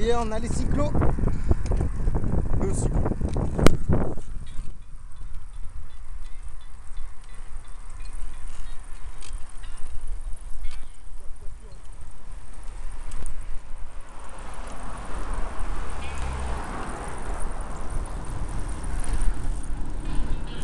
et on a les cyclos.